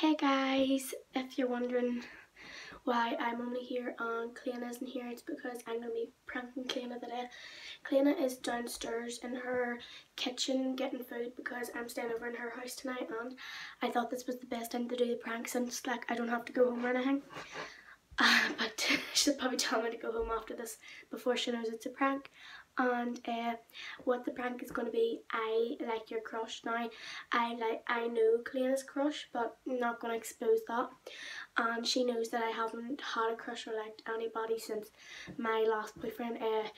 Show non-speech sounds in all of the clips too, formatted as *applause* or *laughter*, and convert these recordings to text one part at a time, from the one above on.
Hey guys, if you're wondering why I'm only here and Cliodhna isn't here, it's because I'm going to be pranking Cliodhna today. Cliodhna is downstairs in her kitchen getting food because I'm staying over in her house tonight and I thought this was the best time to do the prank since like I don't have to go home or anything. Uh, *laughs* but *laughs* she'll probably tell me to go home after this before she knows it's a prank and uh, what the prank is going to be. I like your crush now. I like I know Cliodhna's crush but I'm not going to expose that. And she knows that I haven't had a crush or liked anybody since my last boyfriend uh,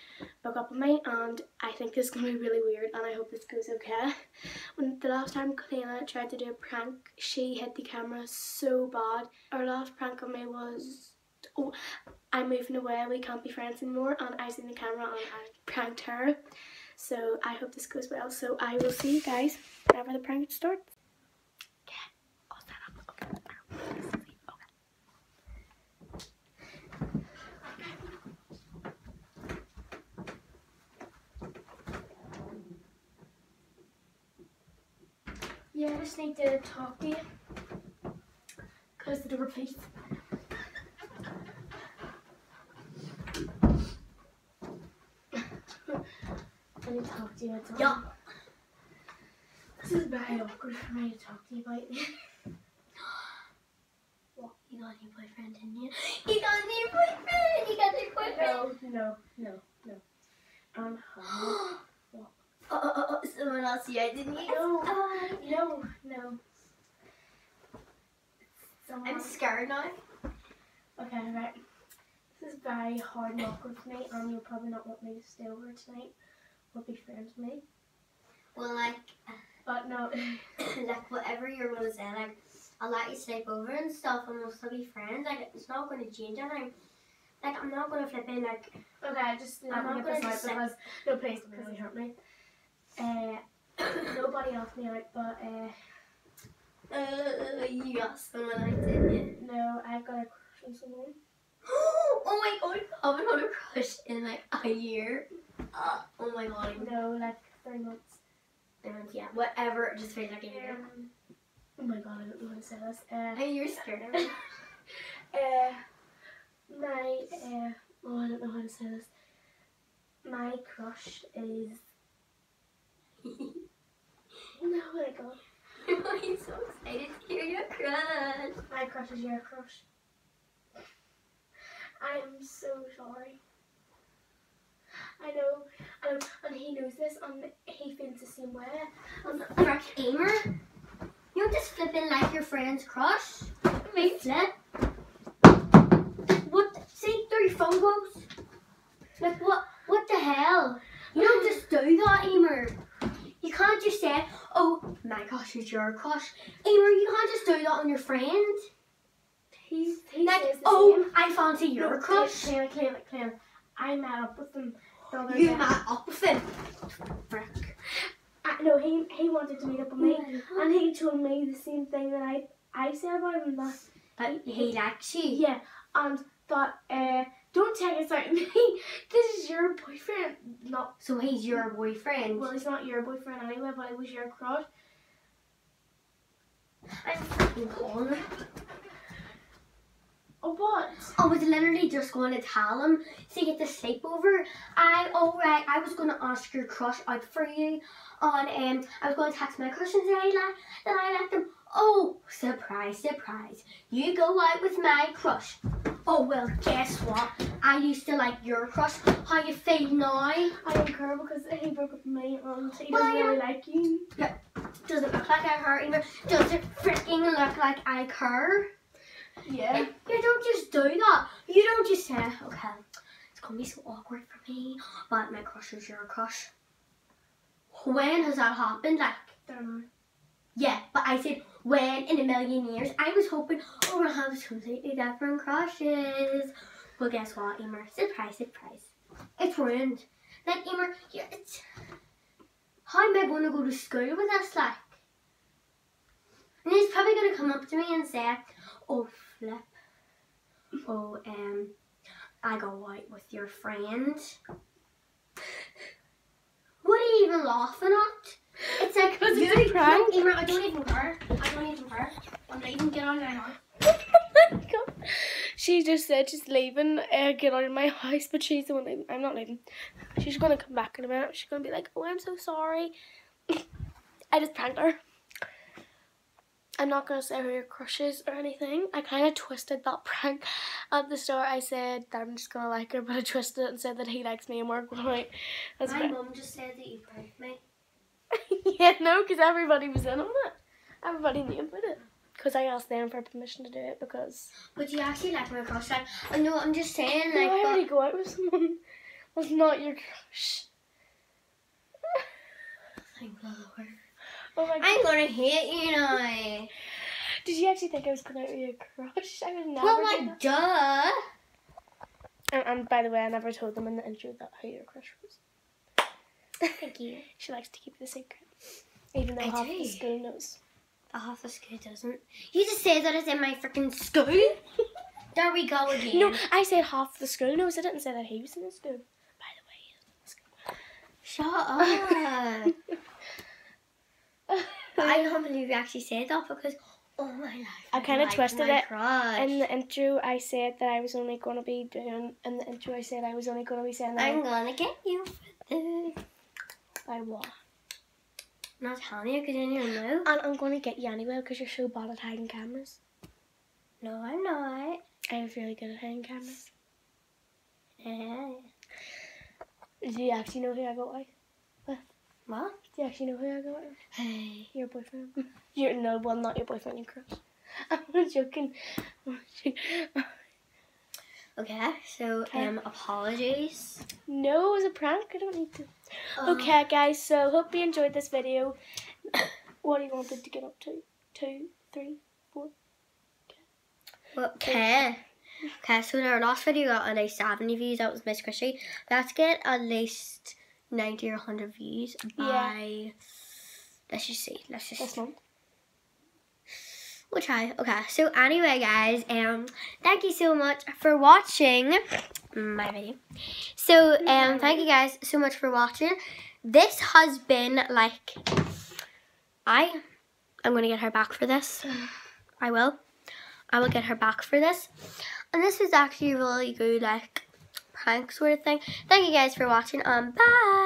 broke up with me and I think this is going to be really weird and I hope this goes okay. When the last time Cliodhna tried to do a prank she hit the camera so bad. Our last prank on me was oh, I'm moving away, we can't be friends anymore, and I seen the camera and I pranked her. So I hope this goes well. So I will see you guys whenever the prank starts. Yeah, I just need to talk to you. Close the door, please. Need to talk to you. It's Yeah. This is very awkward for me to talk to you about. *gasps* What? You got a new boyfriend, didn't you? You got a new boyfriend! You got a new boyfriend! no, no, no, no. Um, oh, oh, oh, oh, someone else yeah, didn't you? No. Oh, no, no. Someone I'm scared now. Okay, right. This is very hard and awkward for me, and you'll probably not want me to stay over tonight or be friends with me. Well, like, *coughs* But no, *coughs* like whatever you're gonna say, like, I'll let you sleep over and stuff, and we'll still be friends. Like, it's not gonna change anything. Like, I'm not gonna flip in, like, okay, just I'm not this gonna out say- because no place to really hurt me. *coughs* Uh, nobody asked me out, but uh, uh, you got someone I didn't you? no, I've got a crush on someone. *gasps* oh my god, I haven't had a crush in like a year. Uh, oh my god, No, like three months. And yeah, whatever, just feels like a year. Um, oh my god, I don't know how to say this. Uh, And you're scared of me. *laughs* uh, my uh, oh, I don't know how to say this. My crush is *laughs* no, my god. I'm so excited to hear your crush. My crush is your crush. I'm so sorry. I know, um, and he knows this, and he feels the same way. And Crush Eimear? You don't just flip in like your friend's crush. Me flip. What? See, three phone calls. Like what? What the hell? You don't just do that, Eimear. You can't just say, "Oh, my gosh, is your crush." Eimear, you can't just do that on your friend. he, he Like, oh, same. I fancy your No, crush. Clan, clan, clan. I met up with him the You day. met up with him. Frick. I, no, he he wanted to meet up with me, and he told me the same thing that I I said about him. That But he likes you. yeah, and thought, uh, don't take it out *laughs* me. this is your boyfriend. Not So he's your boyfriend. well, he's not your boyfriend anyway, but he was your crush. I'm him. Oh, what? I was literally just going to tell him to get the sleepover. I alright, I was gonna ask your crush out for you on um I was gonna text my crush and say like, that I liked him. Oh, surprise, surprise. You go out with my crush. Oh well guess what? I used to like your crush. How you feel now? I don't care because he broke up with me and he Well, doesn't yeah. really like you. Does it look like I care him? Does it freaking look like I care? Yeah. You don't just do that. You don't just say, okay, it's gonna be so awkward for me, but my crush is your crush. When has that happened? Like, yeah, but I said when in a million years. I was hoping, oh, we'll have completely different crushes. Well, guess what, Eimear? Surprise, surprise. It's ruined. Like, Eimear, yeah, it's. How am I going to go to school with this, like? And he's probably going to come up to me and say, oh, flip. Oh, um, I go out with your friend. What are you even laughing at? It's like Because you it's a prank. Eimear, I don't even care. I don't even care. I'm not even get on my house. *laughs* oh. She just said she's leaving, uh, get out of my house, but she's the one leaving. I'm not leaving. She's gonna come back in a minute. She's gonna be like, oh, I'm so sorry. *laughs* I just pranked her. I'm not gonna say who your crush is or anything. I kind of twisted that *laughs* prank at the start. I said that I'm just gonna like her, but I twisted it and said that he likes me and we're going out. That's My mum just said that you pranked me. *laughs* yeah, no, because everybody was in on it. Everybody knew about it. Because I asked them for permission to do it because But you actually like my crush. Like, I know. I'm just saying. Like, I but- already go out with someone *laughs* that's not your crush. Thank the Lord. Oh my god. I'm gonna hit you now. Did you actually think I was gonna with your crush? I would never Well, like, duh. And, and by the way, I never told them in the intro that who your crush was. Thank you. *laughs* She likes to keep it a secret. Even though I half do. the school knows. The half the school doesn't. You just say that it's in my freaking school. *laughs* There we go again. No, I said half the school knows. I didn't say that he was in the school. By the way, Shut up. *laughs* I *laughs* can't believe you actually said that because all my life I kinda liked twisted my it Crush. in the intro, I said that I was only going to be doing. In the intro, I said I was only going to be saying that. I'm gonna get you for this. I what? Not telling you because then you'll know. And I'm going to get you anyway because you're so bad at hiding cameras. No, I'm not. I'm really good at hiding cameras. Eh. Do you actually know who I got with? What? Do you actually know who I got with? *sighs* Boyfriend. *laughs* Your no, well, not your boyfriend. Your crush. *laughs* I'm joking. I'm *laughs* joking. Okay, so Okay. um, apologies. no, it was a prank. I don't need to. Oh. Okay, guys. So hope you enjoyed this video. *coughs* what do you wanted to get up to? Two, three, four. Okay. Okay, so in our last video got at least 70 views. That was Miss Chrissy. Let's get at least 90 or 100 views by. Let's just see. Let's just. This. We'll try. Okay. So anyway, guys, um, thank you so much for watching my video. So um, thank you guys so much for watching. This has been like, I, I'm gonna get her back for this. I will. I will get her back for this. And this was actually a really good like prank sort of thing. Thank you guys for watching. Um, bye.